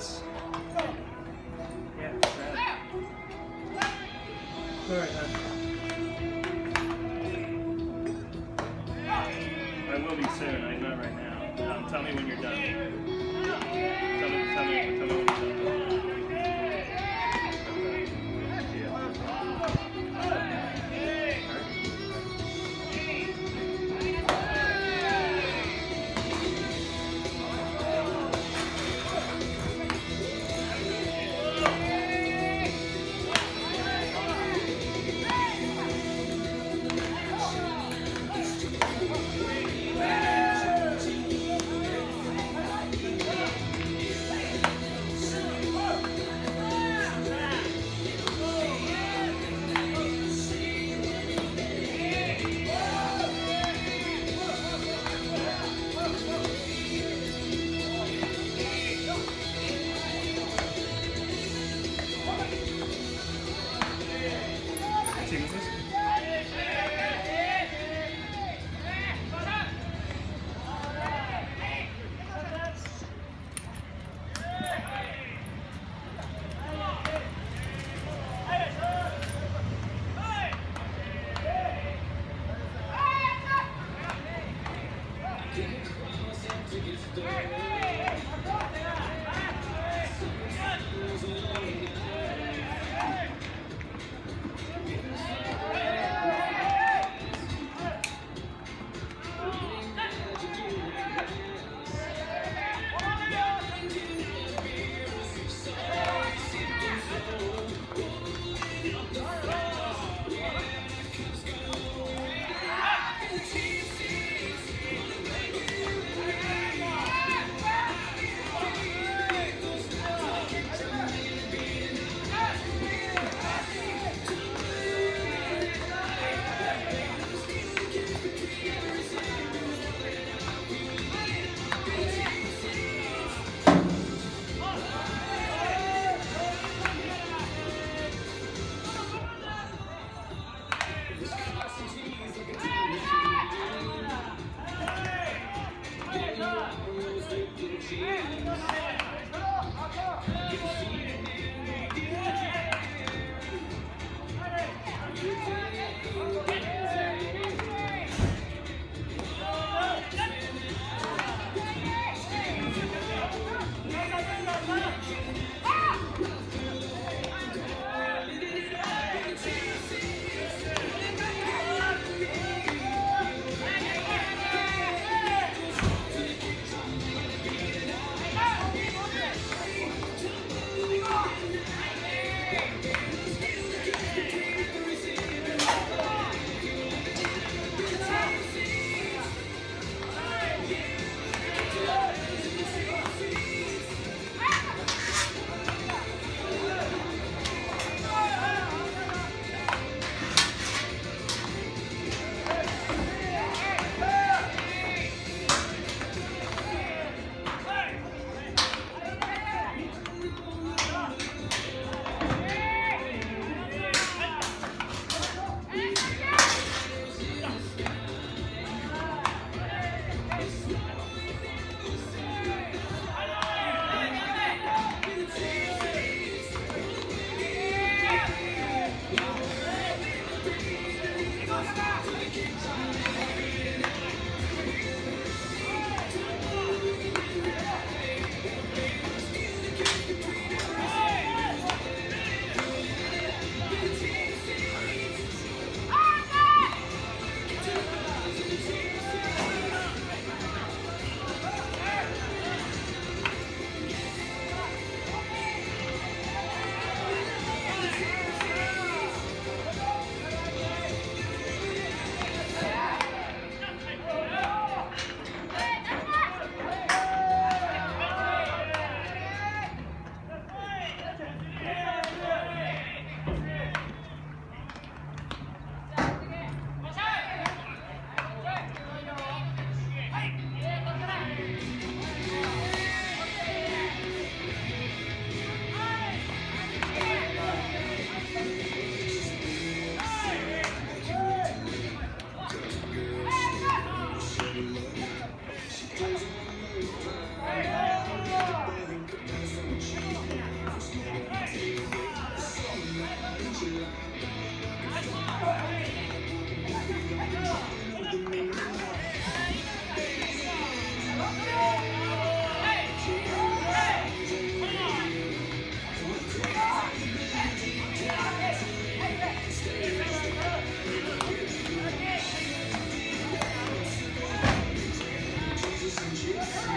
Yeah. All right. I will be soon. I'm not right now. Um, tell me when you're done. Tell me. Tell me. Tell me Thursday.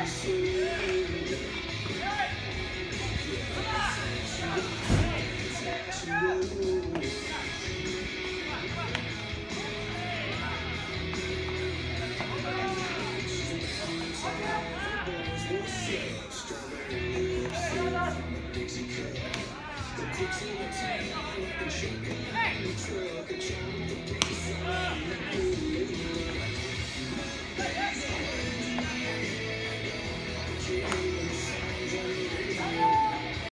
Hey. cup, the Hey. will take, Hey.